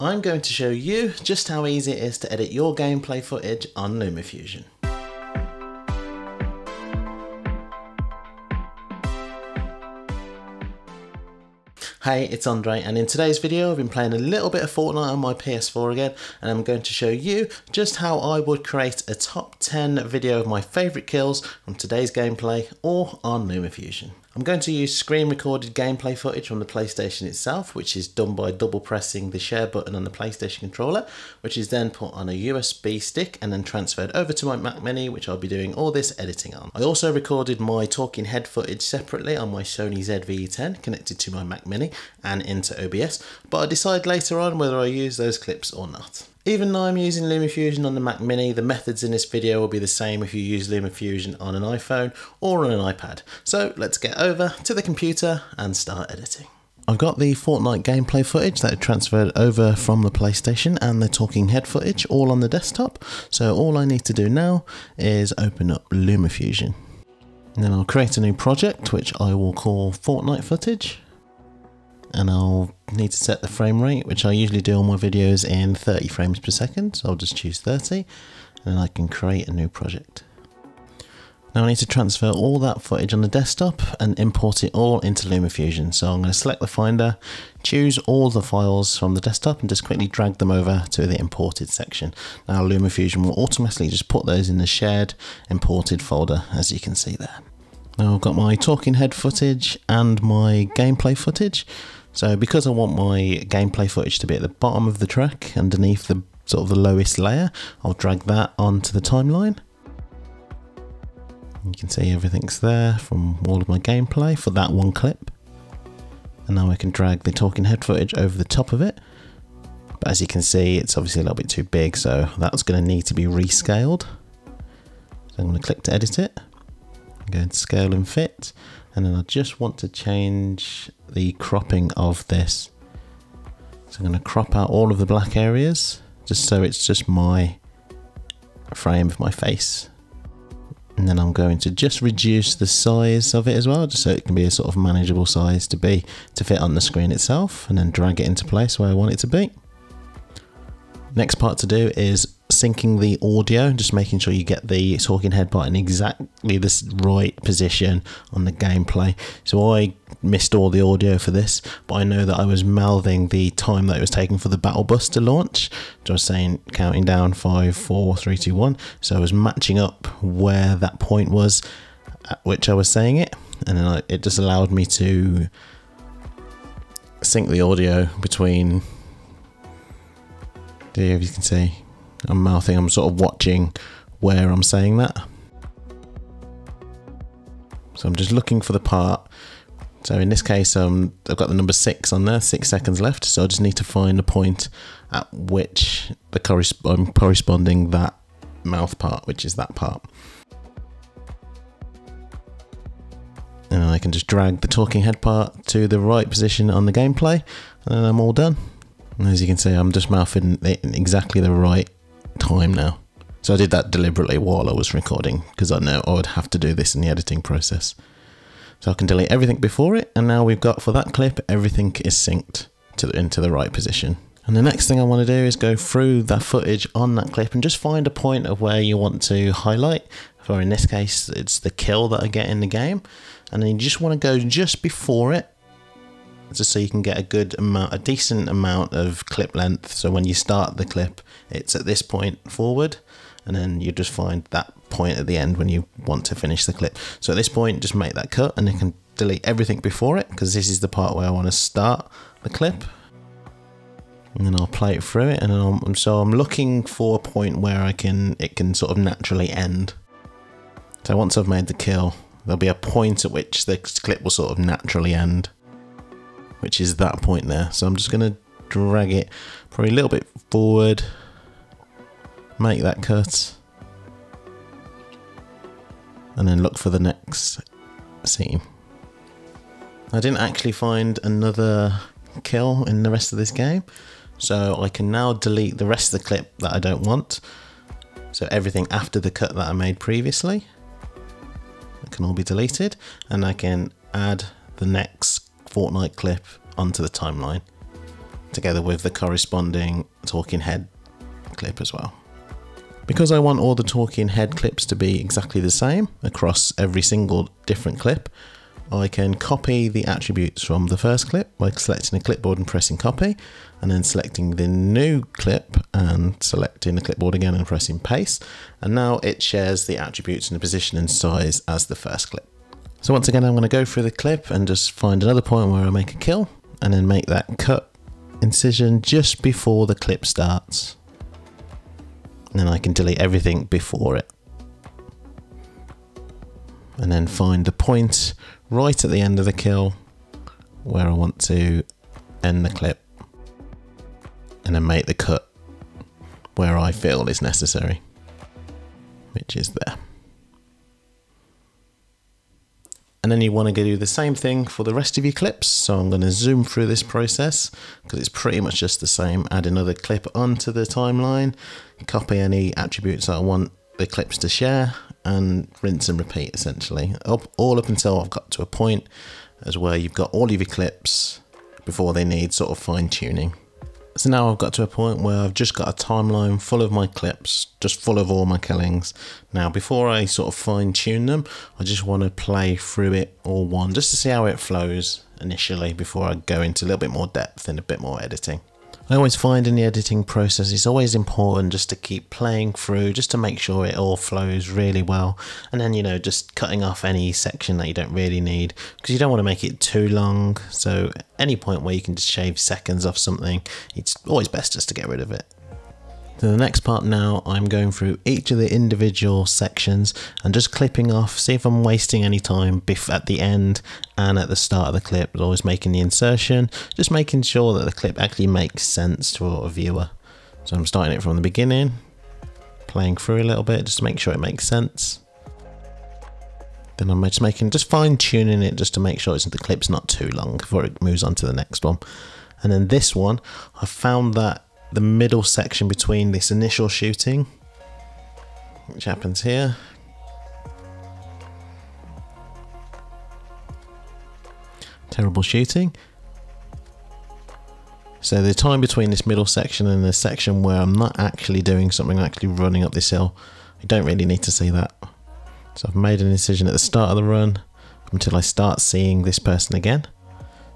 I'm going to show you just how easy it is to edit your gameplay footage on LumaFusion. Hey, it's Andre and in today's video I've been playing a little bit of Fortnite on my PS4 again and I'm going to show you just how I would create a top 10 video of my favourite kills from today's gameplay or on LumaFusion. I'm going to use screen recorded gameplay footage from the PlayStation itself, which is done by double pressing the share button on the PlayStation controller, which is then put on a USB stick and then transferred over to my Mac Mini, which I'll be doing all this editing on. I also recorded my talking head footage separately on my Sony ZV-10 connected to my Mac Mini and into OBS, but I decide later on whether I use those clips or not. Even though I'm using LumaFusion on the Mac Mini, the methods in this video will be the same if you use LumaFusion on an iPhone or on an iPad. So let's get over to the computer and start editing. I've got the Fortnite gameplay footage that I transferred over from the PlayStation and the talking head footage all on the desktop. So all I need to do now is open up LumaFusion. And then I'll create a new project which I will call Fortnite footage and I'll need to set the frame rate, which I usually do on my videos in 30 frames per second. So I'll just choose 30 and then I can create a new project. Now I need to transfer all that footage on the desktop and import it all into LumaFusion. So I'm going to select the Finder, choose all the files from the desktop and just quickly drag them over to the imported section. Now LumaFusion will automatically just put those in the shared imported folder as you can see there. Now I've got my talking head footage and my gameplay footage. So because I want my gameplay footage to be at the bottom of the track underneath the sort of the lowest layer, I'll drag that onto the timeline. You can see everything's there from all of my gameplay for that one clip. And now I can drag the talking head footage over the top of it. But as you can see, it's obviously a little bit too big, so that's going to need to be rescaled. So I'm going to click to edit it. I'm going to scale and fit and then I just want to change the cropping of this. So I'm going to crop out all of the black areas just so it's just my frame of my face. And then I'm going to just reduce the size of it as well, just so it can be a sort of manageable size to be to fit on the screen itself and then drag it into place where I want it to be. Next part to do is syncing the audio, just making sure you get the talking head button exactly the right position on the gameplay. So I missed all the audio for this, but I know that I was mouthing the time that it was taking for the battle bus to launch. So I was saying counting down five, four, three, two, one. So I was matching up where that point was at which I was saying it, and then I, it just allowed me to sync the audio between. There you can see I'm mouthing, I'm sort of watching where I'm saying that. So I'm just looking for the part. So in this case, um, I've got the number six on there, six seconds left. So I just need to find the point at which the corresp I'm corresponding that mouth part, which is that part. And I can just drag the talking head part to the right position on the gameplay, and I'm all done. And as you can see, I'm just mouthing exactly the right time now. So I did that deliberately while I was recording because I know I would have to do this in the editing process. So I can delete everything before it and now we've got for that clip everything is synced to the, into the right position. And the next thing I want to do is go through that footage on that clip and just find a point of where you want to highlight. For in this case, it's the kill that I get in the game. And then you just want to go just before it just so you can get a good amount, a decent amount of clip length. So when you start the clip, it's at this point forward, and then you just find that point at the end when you want to finish the clip. So at this point, just make that cut, and you can delete everything before it because this is the part where I want to start the clip. And then I'll play it through it, and I'm, so I'm looking for a point where I can it can sort of naturally end. So once I've made the kill, there'll be a point at which the clip will sort of naturally end which is that point there. So I'm just going to drag it probably a little bit forward, make that cut, and then look for the next seam. I didn't actually find another kill in the rest of this game, so I can now delete the rest of the clip that I don't want. So everything after the cut that I made previously, it can all be deleted, and I can add the next Fortnite clip onto the timeline. together with the corresponding talking head clip as well. Because I want all the talking head clips to be exactly the same across every single different clip, I can copy the attributes from the first clip by selecting a clipboard and pressing copy, and then selecting the new clip and selecting the clipboard again and pressing paste. And now it shares the attributes and the position and size as the first clip. So once again, I'm going to go through the clip and just find another point where I make a kill and then make that cut incision just before the clip starts. And then I can delete everything before it. And then find the point right at the end of the kill where I want to end the clip. And then make the cut where I feel is necessary, which is there. And then you want to go do the same thing for the rest of your clips. So I'm going to zoom through this process because it's pretty much just the same. Add another clip onto the timeline, copy any attributes that I want the clips to share and rinse and repeat essentially. Up, all up until I've got to a point as where you've got all of your clips before they need sort of fine tuning. So now I've got to a point where I've just got a timeline full of my clips, just full of all my killings. Now, before I sort of fine tune them, I just want to play through it all one, just to see how it flows initially before I go into a little bit more depth and a bit more editing. I always find in the editing process it's always important just to keep playing through just to make sure it all flows really well and then you know just cutting off any section that you don't really need because you don't want to make it too long so any point where you can just shave seconds off something it's always best just to get rid of it. So the next part now, I'm going through each of the individual sections and just clipping off, see if I'm wasting any time at the end and at the start of the clip, always making the insertion, just making sure that the clip actually makes sense to a viewer. So I'm starting it from the beginning, playing through a little bit, just to make sure it makes sense. Then I'm just making, just fine tuning it just to make sure the clip's not too long before it moves on to the next one. And then this one, I found that the middle section between this initial shooting, which happens here. Terrible shooting. So the time between this middle section and the section where I'm not actually doing something, actually running up this hill, I don't really need to see that. So I've made an incision at the start of the run until I start seeing this person again.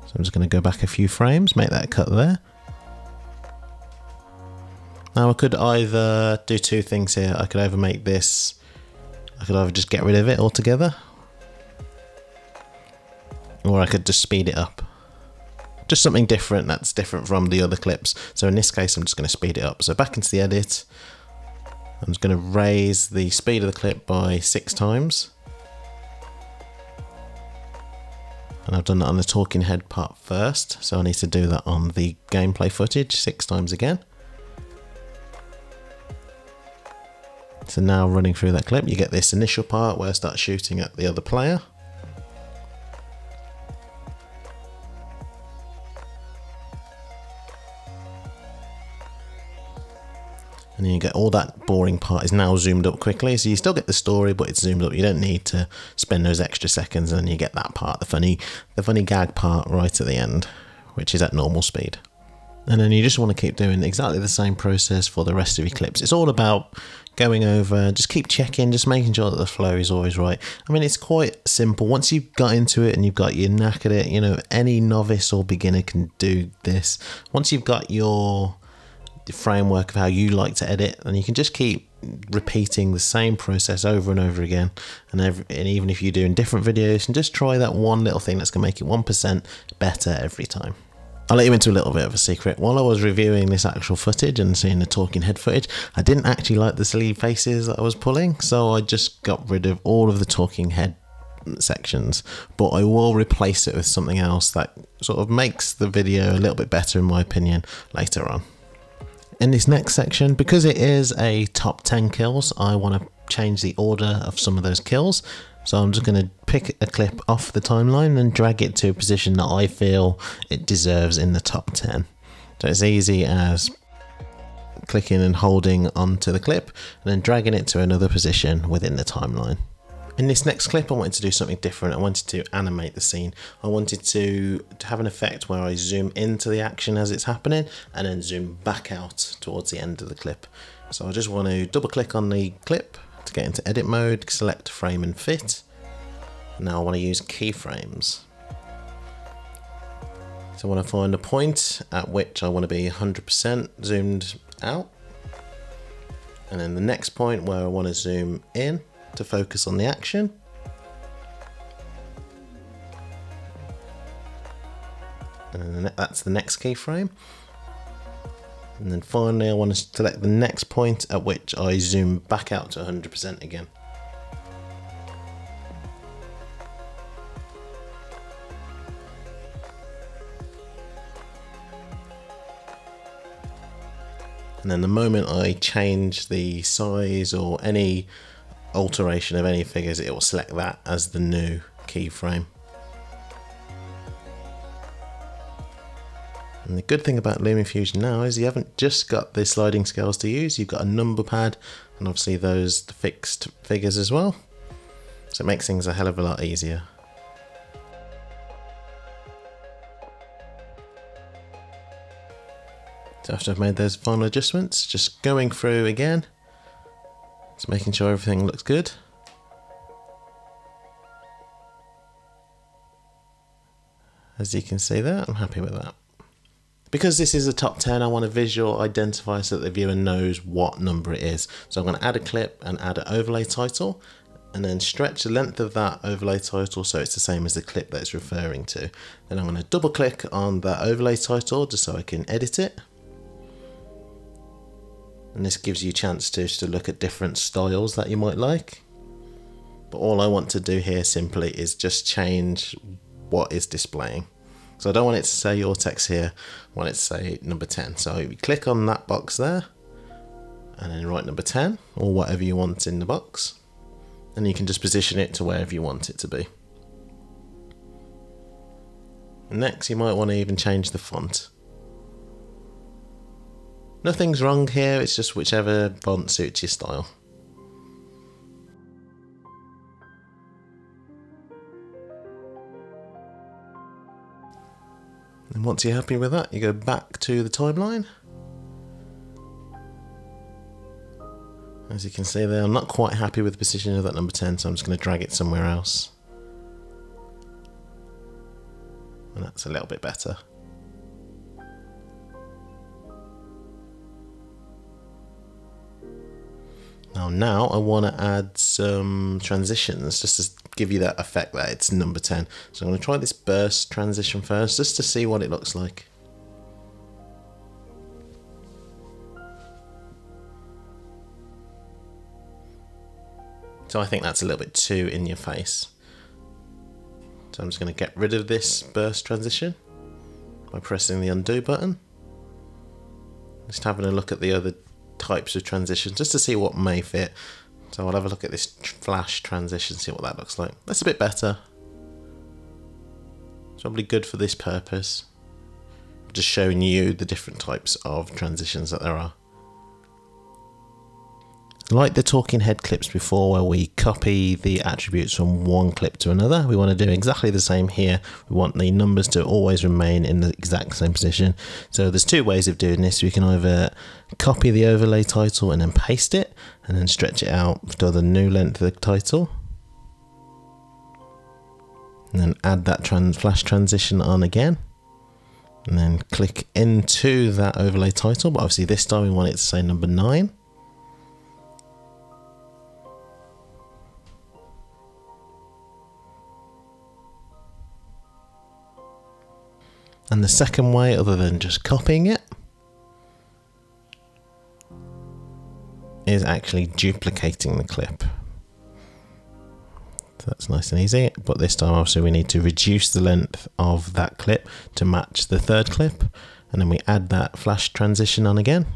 So I'm just going to go back a few frames, make that cut there. Now I could either do two things here. I could either make this, I could either just get rid of it altogether, or I could just speed it up. Just something different that's different from the other clips. So in this case, I'm just going to speed it up. So back into the edit, I'm just going to raise the speed of the clip by six times. And I've done that on the talking head part first, so I need to do that on the gameplay footage six times again. So now running through that clip, you get this initial part where I start shooting at the other player. and then you get all that boring part is now zoomed up quickly. So you still get the story but it's zoomed up. You don't need to spend those extra seconds and you get that part the funny the funny gag part right at the end which is at normal speed and then you just want to keep doing exactly the same process for the rest of your clips it's all about going over, just keep checking, just making sure that the flow is always right. I mean, it's quite simple. Once you've got into it and you've got your knack at it, you know, any novice or beginner can do this. Once you've got your framework of how you like to edit, and you can just keep repeating the same process over and over again. And, every, and even if you're doing different videos, and just try that one little thing that's going to make it 1% better every time. I'll let you into a little bit of a secret. While I was reviewing this actual footage and seeing the talking head footage, I didn't actually like the silly faces that I was pulling, so I just got rid of all of the talking head sections, but I will replace it with something else that sort of makes the video a little bit better in my opinion later on. In this next section, because it is a top 10 kills, I want to change the order of some of those kills. So I'm just going to pick a clip off the timeline and drag it to a position that I feel it deserves in the top 10. So it's easy as clicking and holding onto the clip and then dragging it to another position within the timeline. In this next clip, I wanted to do something different. I wanted to animate the scene. I wanted to, to have an effect where I zoom into the action as it's happening and then zoom back out towards the end of the clip. So I just want to double click on the clip to get into edit mode, select frame and fit. Now I want to use keyframes. So I want to find a point at which I want to be 100% zoomed out. And then the next point where I want to zoom in to focus on the action. And that's the next keyframe. And then finally I want to select the next point at which I zoom back out to 100% again. And then the moment I change the size or any alteration of any figures, it will select that as the new keyframe. And the good thing about LumaFusion now is you haven't just got the sliding scales to use, you've got a number pad and obviously those fixed figures as well. So it makes things a hell of a lot easier. So after I've made those final adjustments, just going through again, just making sure everything looks good. As you can see there, I'm happy with that. Because this is a top 10, I want a visual identifier so that the viewer knows what number it is. So I'm going to add a clip and add an overlay title and then stretch the length of that overlay title so it's the same as the clip that it's referring to. Then I'm going to double click on that overlay title just so I can edit it and this gives you a chance to, to look at different styles that you might like but all I want to do here simply is just change what is displaying so I don't want it to say your text here I want it to say number 10 so you click on that box there and then write number 10 or whatever you want in the box and you can just position it to wherever you want it to be. Next you might want to even change the font. Nothing's wrong here, it's just whichever font suits your style. And once you're happy with that, you go back to the timeline. As you can see there, I'm not quite happy with the position of that number 10, so I'm just going to drag it somewhere else. And that's a little bit better. Now, now I want to add some transitions just to give you that effect that it's number 10. So I'm going to try this burst transition first just to see what it looks like. So I think that's a little bit too in your face. So I'm just going to get rid of this burst transition by pressing the undo button. Just having a look at the other types of transitions just to see what may fit. So I'll have a look at this flash transition, see what that looks like. That's a bit better. It's probably good for this purpose. Just showing you the different types of transitions that there are. Like the talking head clips before where we copy the attributes from one clip to another, we want to do exactly the same here. We want the numbers to always remain in the exact same position. So there's two ways of doing this. We can either copy the overlay title and then paste it and then stretch it out to the new length of the title. And then add that trans flash transition on again and then click into that overlay title but obviously this time we want it to say number 9 And the second way, other than just copying it, is actually duplicating the clip. So that's nice and easy, but this time also we need to reduce the length of that clip to match the third clip, and then we add that flash transition on again,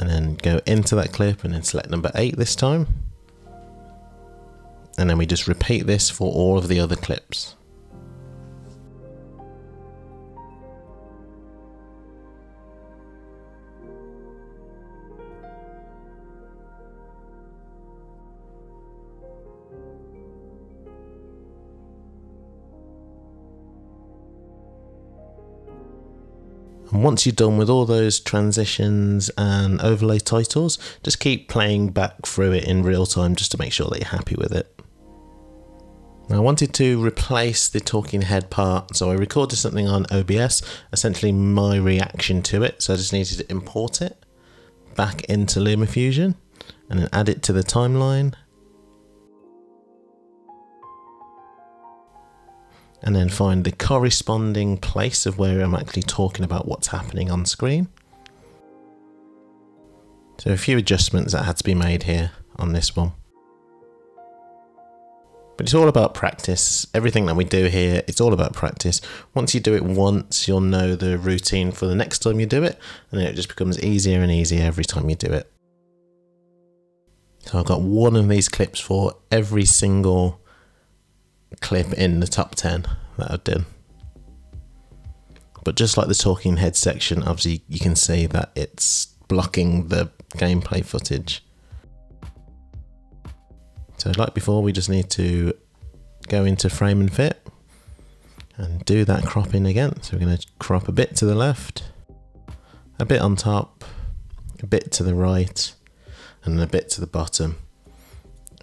and then go into that clip and then select number 8 this time, and then we just repeat this for all of the other clips. And once you're done with all those transitions and overlay titles, just keep playing back through it in real time just to make sure that you're happy with it. Now I wanted to replace the talking head part, so I recorded something on OBS, essentially my reaction to it, so I just needed to import it back into LumaFusion and then add it to the timeline. And then find the corresponding place of where I'm actually talking about what's happening on screen. So a few adjustments that had to be made here on this one. But it's all about practice. Everything that we do here, it's all about practice. Once you do it once, you'll know the routine for the next time you do it, and then it just becomes easier and easier every time you do it. So I've got one of these clips for every single clip in the top 10 that I've done. But just like the talking head section, obviously you can see that it's blocking the gameplay footage. So like before, we just need to go into frame and fit and do that cropping again. So we're going to crop a bit to the left, a bit on top, a bit to the right, and a bit to the bottom.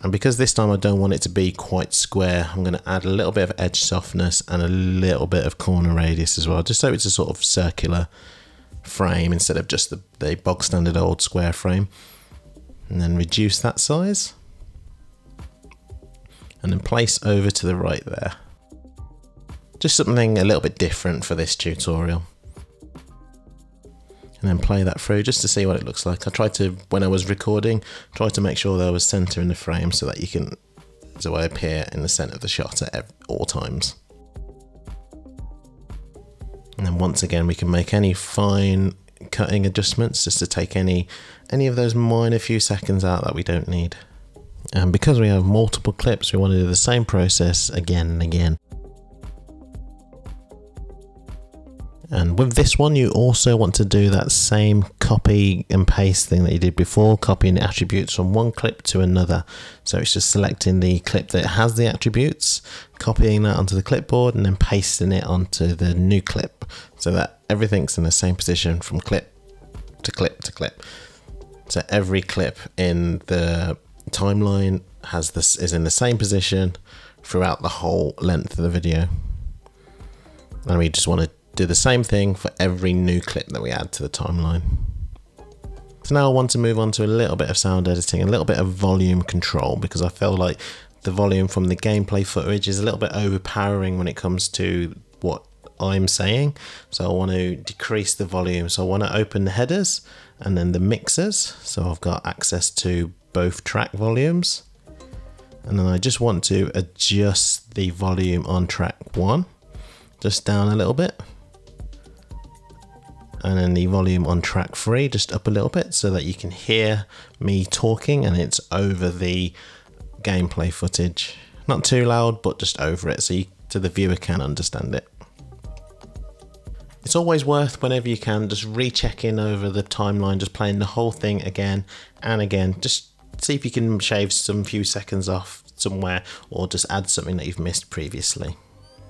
And because this time I don't want it to be quite square, I'm going to add a little bit of edge softness and a little bit of corner radius as well, just so it's a sort of circular frame instead of just the, the bog standard old square frame. And then reduce that size and then place over to the right there. Just something a little bit different for this tutorial. And then play that through just to see what it looks like. I tried to, when I was recording, try to make sure there was center in the frame so that you can, so I appear in the center of the shot at all times. And then once again, we can make any fine cutting adjustments just to take any any of those minor few seconds out that we don't need. And because we have multiple clips, we want to do the same process again and again. And with this one, you also want to do that same copy and paste thing that you did before, copying the attributes from one clip to another. So it's just selecting the clip that has the attributes, copying that onto the clipboard, and then pasting it onto the new clip so that everything's in the same position from clip to clip to clip. So every clip in the timeline has this is in the same position throughout the whole length of the video. And we just want to do the same thing for every new clip that we add to the timeline. So now I want to move on to a little bit of sound editing, a little bit of volume control, because I feel like the volume from the gameplay footage is a little bit overpowering when it comes to what I'm saying. So I want to decrease the volume. So I want to open the headers and then the mixers. So I've got access to both track volumes. And then I just want to adjust the volume on track one, just down a little bit. And then the volume on track three, just up a little bit so that you can hear me talking and it's over the gameplay footage. Not too loud, but just over it so, you, so the viewer can understand it. It's always worth, whenever you can, just rechecking over the timeline, just playing the whole thing again and again, just see if you can shave some few seconds off somewhere or just add something that you've missed previously.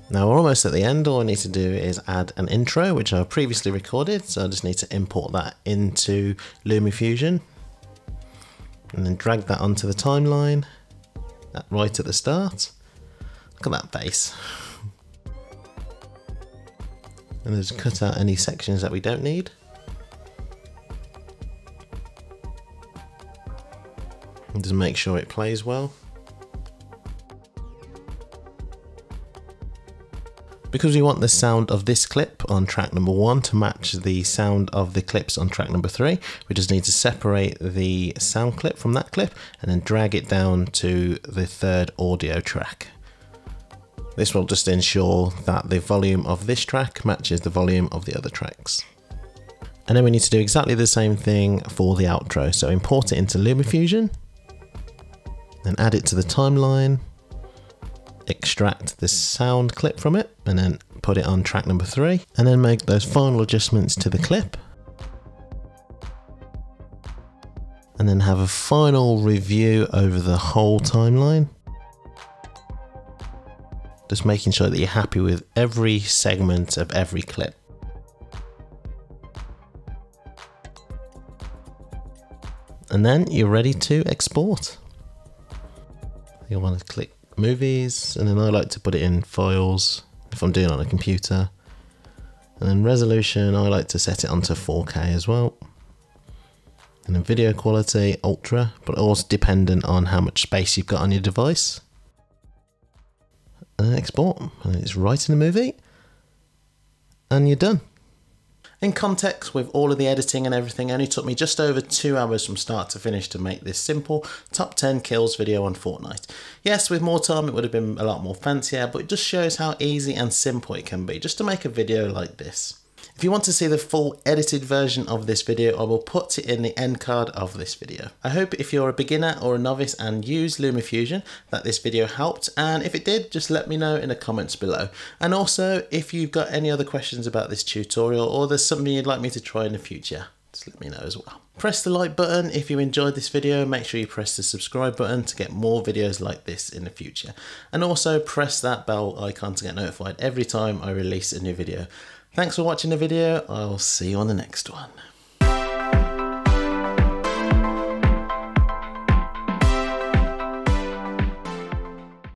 Now we're almost at the end, all I need to do is add an intro which I've previously recorded, so I just need to import that into LumaFusion and then drag that onto the timeline right at the start. Look at that face. And just cut out any sections that we don't need. and just make sure it plays well. Because we want the sound of this clip on track number one to match the sound of the clips on track number three, we just need to separate the sound clip from that clip and then drag it down to the third audio track. This will just ensure that the volume of this track matches the volume of the other tracks. And then we need to do exactly the same thing for the outro. So import it into LumaFusion then add it to the timeline, extract the sound clip from it and then put it on track number three and then make those final adjustments to the clip. And then have a final review over the whole timeline. Just making sure that you're happy with every segment of every clip. And then you're ready to export. You'll want to click movies and then I like to put it in files if I'm doing it on a computer. And then resolution, I like to set it onto 4K as well. And then video quality, ultra, but also dependent on how much space you've got on your device. And then export, and it's right in the movie. And you're done. In context, with all of the editing and everything, only took me just over two hours from start to finish to make this simple top 10 kills video on Fortnite. Yes, with more time it would have been a lot more fancier, but it just shows how easy and simple it can be just to make a video like this. If you want to see the full edited version of this video, I will put it in the end card of this video. I hope if you're a beginner or a novice and use LumaFusion that this video helped and if it did just let me know in the comments below. And also if you've got any other questions about this tutorial or there's something you'd like me to try in the future, just let me know as well. Press the like button if you enjoyed this video, make sure you press the subscribe button to get more videos like this in the future. And also press that bell icon to get notified every time I release a new video. Thanks for watching the video. I'll see you on the next one.